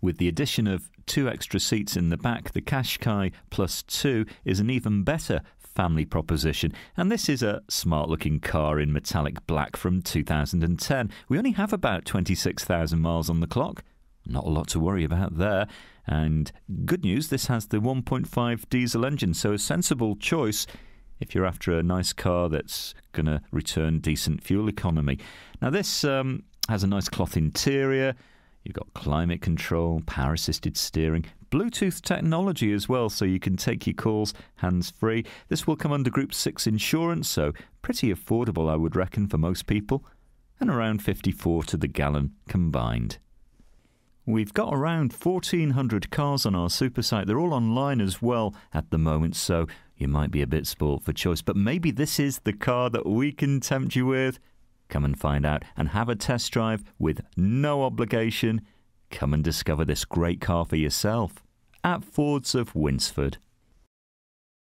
With the addition of two extra seats in the back, the Qashqai Plus 2 is an even better family proposition. And this is a smart looking car in metallic black from 2010. We only have about 26,000 miles on the clock. Not a lot to worry about there. And good news, this has the 1.5 diesel engine, so a sensible choice if you're after a nice car that's going to return decent fuel economy. Now, this um, has a nice cloth interior. You've got climate control, power assisted steering, Bluetooth technology as well, so you can take your calls hands free. This will come under Group 6 insurance, so pretty affordable, I would reckon, for most people, and around 54 to the gallon combined. We've got around 1,400 cars on our super site. They're all online as well at the moment, so you might be a bit sport for choice. But maybe this is the car that we can tempt you with. Come and find out and have a test drive with no obligation. Come and discover this great car for yourself at Fords of Winsford.